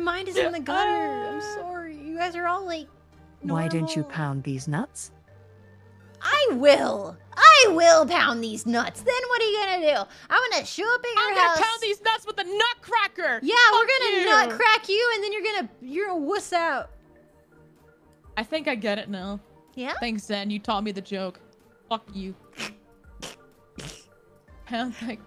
My mind is in the gutter. I'm sorry. You guys are all like. Why don't you pound these nuts? I will. I will pound these nuts. Then what are you gonna do? I'm gonna show up at your I'm house. gonna pound these nuts with a nutcracker. yeah, Fuck we're gonna you. nutcrack you, and then you're gonna you're gonna wuss out. I think I get it now. Yeah. Thanks, Zen. You taught me the joke. Fuck you. Pound like